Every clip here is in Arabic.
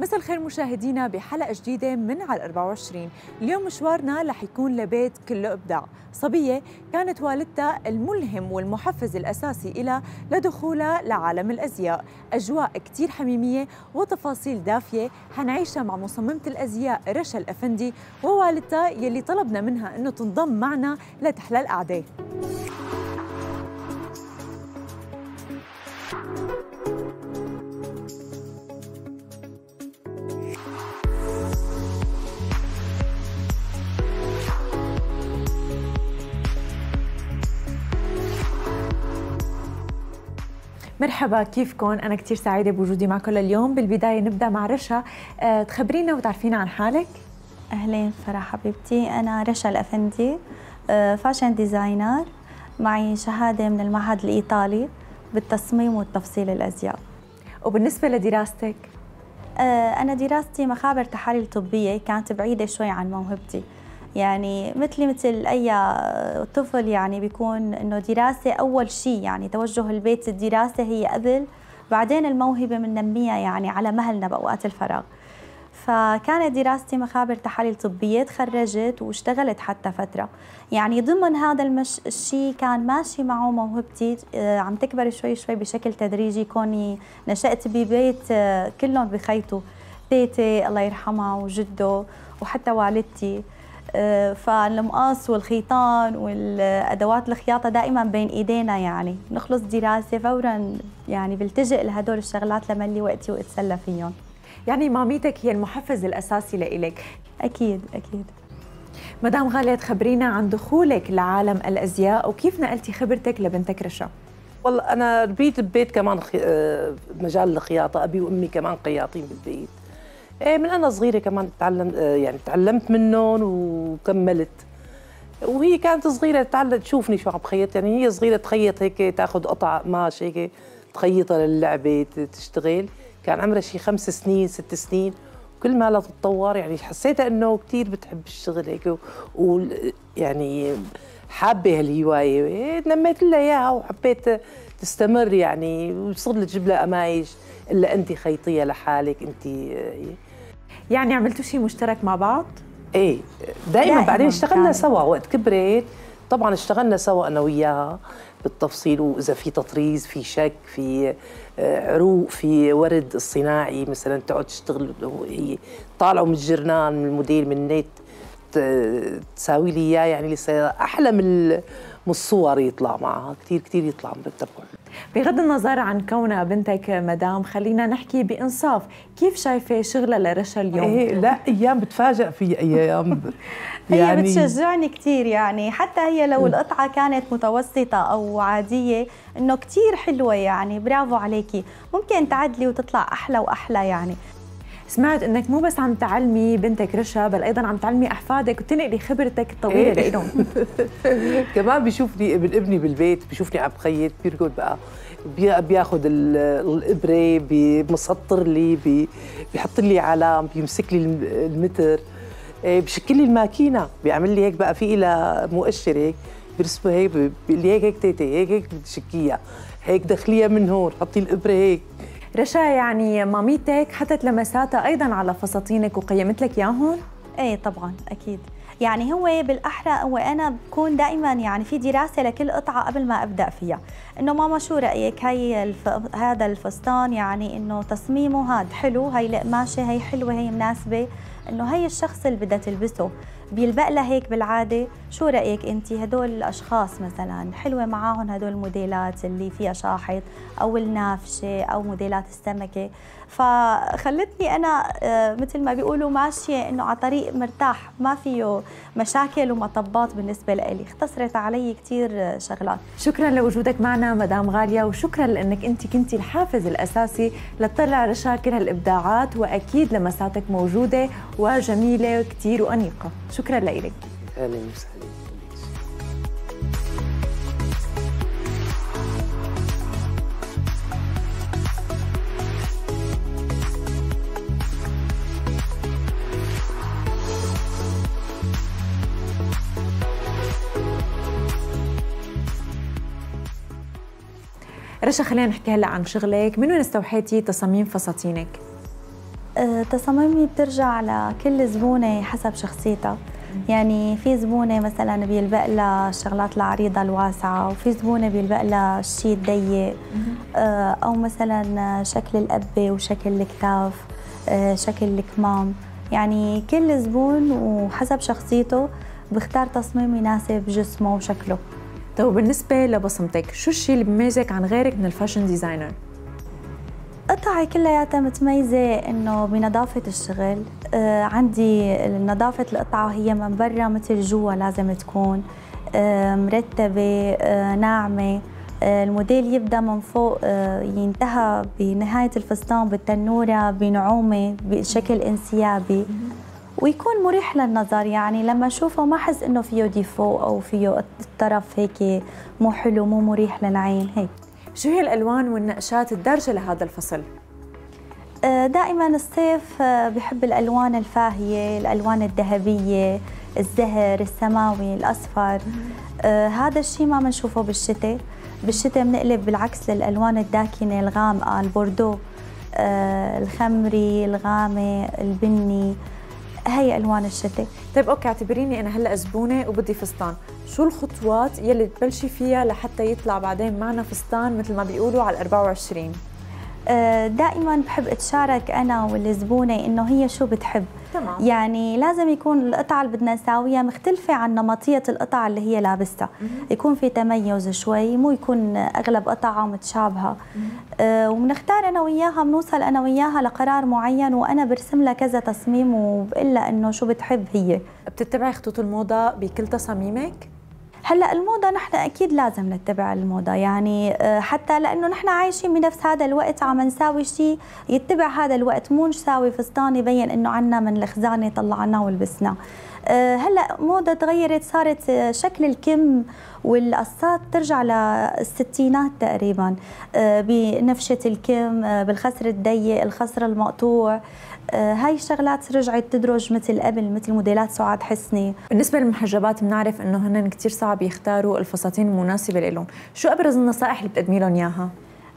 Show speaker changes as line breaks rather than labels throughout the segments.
مساء الخير مشاهدينا بحلقة جديدة من على 24 اليوم مشوارنا رح يكون لبيت كله إبداع. صبية كانت والدتها الملهم والمحفز الأساسي إلى لدخولها لعالم الأزياء. أجواء كتير حميمية وتفاصيل دافية. حنعيشها مع مصممة الأزياء رشا الأفندي ووالدتها يلي طلبنا منها أنه تنضم معنا لتحلى القعدة. مرحبا كيفكم؟ أنا كثير سعيدة بوجودي معكم لليوم، بالبداية نبدأ مع رشا، أه تخبرينا وتعرفينا عن حالك؟
أهلين فرح حبيبتي، أنا رشا الأفندي أه fashion designer، معي شهادة من المعهد الإيطالي بالتصميم والتفصيل الأزياء.
وبالنسبة لدراستك؟
أه أنا دراستي مخابر تحاليل طبية كانت بعيدة شوي عن موهبتي. يعني مثلي مثل أي طفل يعني بيكون إنه دراسة أول شيء يعني توجه البيت الدراسة هي قبل بعدين الموهبة بننميها يعني على مهلنا باوقات الفراغ. فكانت دراستي مخابر تحاليل طبية تخرجت واشتغلت حتى فترة. يعني ضمن هذا المش... الشيء كان ماشي معه موهبتي عم تكبر شوي شوي بشكل تدريجي كوني نشأت ببيت كلهم بخيتوا تيتي الله يرحمها وجده وحتى والدتي. فالمقص والخيطان والأدوات الخياطة دائما بين إيدينا يعني. نخلص دراسة فورا يعني بلتجئ لهدول الشغلات لملي وقتي وأتسلى فيهم.
يعني ماميتك هي المحفز الأساسي لإلك.
أكيد أكيد.
مدام غالية تخبرينا عن دخولك لعالم الأزياء وكيف نقلتي خبرتك لبنتك رشا؟
والله أنا ربيت ببيت كمان خي... مجال الخياطة. أبي وأمي كمان خياطين بالبيت. من أنا صغيرة كمان تعلم يعني تعلمت منهم وكملت. وهي كانت صغيرة تتعلم تشوفني شو عم بخيط يعني هي صغيرة تخيط هيك تأخذ قطع قماش هيك تخيطها للعبة تشتغل. كان عمرها شي خمس سنين ست سنين. كل ما لا تتطور يعني حسيتها إنه كثير بتحب الشغل هيك ويعني حابة هالهواية. إيه نميت لها إياها وحبيت تستمر يعني وصرت تجيب لها قمايش إلا انت خيطيها لحالك انت
يعني عملتوا شيء مشترك مع بعض؟
إيه دائما بعدين اشتغلنا سوا وقت كبرت. طبعا اشتغلنا سوا أنا وياها بالتفصيل وإذا في تطريز في شك في عروق في ورد الصناعي مثلا تقعد تشتغل هي طالعوا من الجرنان من الموديل من النت تساوي لي إياه يعني لسه أحلى من من الصور يطلع معها. كثير كثير يطلع مرتبهم
بغض النظر عن كونها بنتك مدام خلينا نحكي بإنصاف. كيف شايفة شغلها لرشا اليوم؟
إيه لا أيام بتفاجئ في أيام.
يعني هي بتشجعني كثير يعني. حتى هي لو القطعة كانت متوسطة أو عادية إنه كثير حلوة يعني. برافو عليكي. ممكن تعدلي وتطلع أحلى وأحلى يعني.
سمعت إنك مو بس عم تعلمي بنتك رشا بل أيضا عم تعلمي أحفادك وتنقلي خبرتك الطويلة إيه؟ لهم
كمان بيشوفني ابن ابني بالبيت بيشوفني عم بخيط بيركض بقى. بياخذ الإبرة بمسطر لي بيحط لي علام بيمسك لي المتر. بشكل لي الماكينة. بيعمل لي هيك بقى في لها مؤشر هيك برسمه هيك بيقول لي هيك هيك تيتي هيك هيك بدي شكيها هيك دخليها من هون حطي الإبرة هيك.
رشا يعني ماميتك حطت لمساتها أيضا على فساتينك وقيمت لك إياهم؟
إيه طبعا أكيد. يعني هو بالأحرى هو أنا بكون دائما يعني في دراسة لكل قطعة قبل ما أبدأ فيها. إنه ماما شو رأيك؟ هي الف... هذا الفستان يعني إنه تصميمه هاد حلو هي القماشه هي حلوة هي مناسبة. إنه هي الشخص اللي بدها تلبسه بيلبق لها هيك بالعادة؟ شو رأيك انت؟ هدول الأشخاص مثلا حلوة معاهم هدول الموديلات اللي فيها شاحط أو النافشة أو موديلات السمكة. فخلتني أنا مثل ما بيقولوا ماشية إنه على طريق مرتاح ما فيه مشاكل ومطبات بالنسبة لي اختصرت علي كثير شغلات.
شكرا لوجودك معنا مدام غالية وشكرا لأنك أنت كنتي الحافز الأساسي لتطلع رشا كل هالابداعات وأكيد لمساتك موجودة وجميلة كثير وأنيقة. شكرا لك
أهلا وسهلا.
رشا خلينا نحكي هلا عن شغلك. من وين استوحيتي تصاميم فساتينك؟
تصاميمي بترجع لكل زبونة حسب شخصيتها. يعني في زبونة مثلا بيلبق لها الشغلات العريضة الواسعة وفي زبونة بيلبق لها الشيء الضيق آه، أو مثلا شكل القبة وشكل الكتاف آه، شكل الكمام. يعني كل زبون وحسب شخصيته بختار تصميم يناسب جسمه وشكله.
طيب بالنسبة لبصمتك شو الشيء اللي بيميزك عن غيرك من ال fashion designer؟
قطعي كلياتها متميزة إنه بنظافة الشغل آه عندي نظافة القطعة هي من برا مثل جوا لازم تكون آه مرتبة آه ناعمة آه الموديل يبدأ من فوق آه ينتهى بنهاية الفستان بالتنورة بنعومة بشكل انسيابي. ويكون مريح للنظر يعني لما أشوفه ما أحس إنه فيه défaut أو فيه الطرف هيك مو حلو مو مريح للعين هيك.
شو هي الألوان والنقشات الدارجة لهذا الفصل؟
آه، دائما الصيف آه، بحب الألوان الفاهية الألوان الذهبية الزهر السماوي الأصفر. آه هذا الشيء ما بنشوفه بالشتاء. بالشتاء بنقلب بالعكس للألوان الداكنة الغامقة البوردو. الخمري الغامق البني. هي ألوان الشتاء.
طيب أوكي اعتبريني أنا هلأ زبونة وبدي فستان. شو الخطوات يلي تبلشي فيها لحتى يطلع بعدين معنا فستان مثل ما بيقولوا على 24
آه، دائما بحب أتشارك أنا والزبونة إنه هي شو بتحب.
تمام.
يعني لازم يكون القطعة اللي بدنا نساويها مختلفة عن نمطية القطعة اللي هي لابستها. يكون في تميز شوي مو يكون أغلب قطعة متشابهة. آه وبنختار أنا وياها بنوصل أنا وياها لقرار معين وأنا برسم لها كذا تصميم وبقول لها إنه شو بتحب هي.
بتتبعي خطوط الموضة بكل تصاميمك؟
هلأ الموضة نحن أكيد لازم نتبع الموضة يعني آه، حتى لأنه نحن عايشين بنفس هذا الوقت عم نساوي شيء يتبع هذا الوقت مو نساوي فستان يبين إنه عنا من الخزانة طلعناه ولبسناه هلا موضة تغيرت صارت آه، شكل الكم والقصات ترجع للستينات تقريبا بنفشة الكم بالخسر الضيق الخسر المقطوع. آه، هاي الشغلات رجعت تدرج مثل قبل مثل موديلات سعاد حسني.
بالنسبة للمحجبات بنعرف إنه هن كثير صعب يختاروا الفساتين المناسبة لهم شو أبرز النصائح اللي بتقدمي لهم إياها؟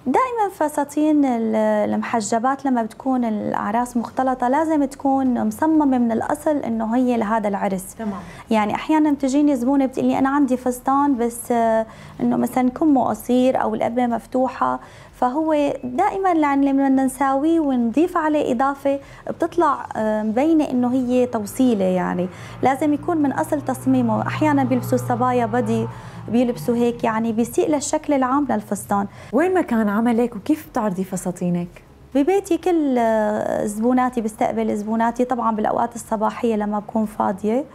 دائما فساتين المحجبات لما بتكون الأعراس مختلطة لازم تكون مصممة من الأصل إنه هي لهذا العرس.
تمام.
يعني أحيانا بتجيني زبونه بتقول لي أنا عندي فستان بس آه، إنه مثلا كمه قصير أو القبه مفتوحة فهو دائما لما نساويه ونضيف عليه إضافة بتطلع آه، مبينة إنه هي توصيلة يعني. لازم يكون من أصل تصميمه. أحيانا بيلبسوا الصبايا بدي بيلبسوا هيك يعني بيسيء للشكل العام للفستان.
وين مكان عملك وكيف بتعرضي فساتينك؟
ببيتي كل آه، زبوناتي بستقبل زبوناتي طبعا بالأوقات الصباحية لما بكون فاضية.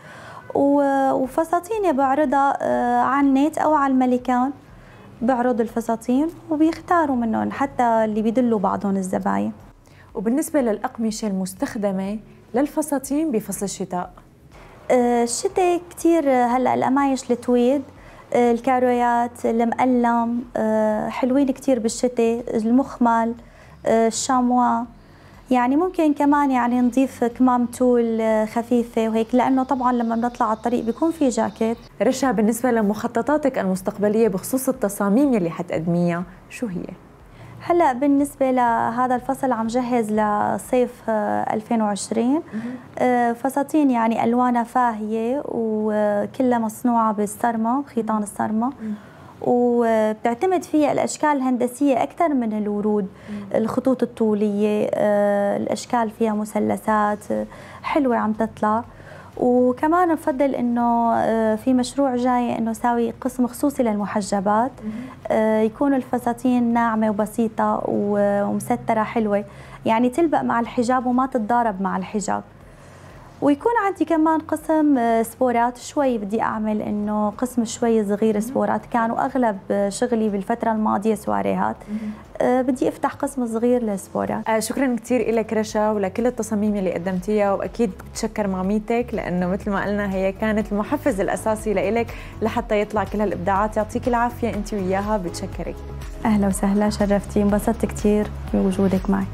وفساتيني بعرضها آه، على النت أو على الملكان. بعرض الفساتين وبيختاروا منهم حتى اللي بيدلوا بعضهم الزباين.
وبالنسبة للأقمشة المستخدمة للفساتين بفصل الشتاء.
آه، الشتاء كثير هلأ القمايش التويد آه، الكارويات المقلم آه، حلوين كثير بالشتاء المخمل الشاموا. يعني ممكن كمان يعني نضيف كمام تول آه، خفيفة وهيك لأنه طبعا لما بنطلع على الطريق بيكون في جاكيت.
رشا بالنسبة لمخططاتك المستقبلية بخصوص التصاميم يلي حتقدميها شو هي؟
هلأ بالنسبة لهذا الفصل عم جهز لصيف 2020 آه، فساتين يعني ألوانها فاهية وكلها مصنوعة بالصرمه خيطان الصرمه وبتعتمد فيها الأشكال الهندسية أكثر من الورود الخطوط الطولية آه، الأشكال فيها مثلثات حلوة عم تطلع. وكمان بفضل إنه آه، في مشروع جاي إنه ساوي قسم خصوصي للمحجبات. آه، يكون الفساتين ناعمة وبسيطة ومسترة حلوة. يعني تلبق مع الحجاب وما تتضارب مع الحجاب. ويكون عندي كمان قسم آه، سبورات. شوي بدي أعمل إنه قسم شوي صغير سبورات. كانوا اغلب شغلي بالفترة الماضية سواريهات. آه، بدي أفتح قسم صغير للسبورات.
آه شكرا كثير لك رشا ولكل التصاميم اللي قدمتيها وأكيد بتشكر ماميتك لأنه مثل ما قلنا هي كانت المحفز الأساسي لإلك لحتى يطلع كل هالإبداعات. يعطيك العافية أنت وياها. بتشكرك.
أهلا وسهلا. شرفتي. انبسطت كثير بوجودك معي.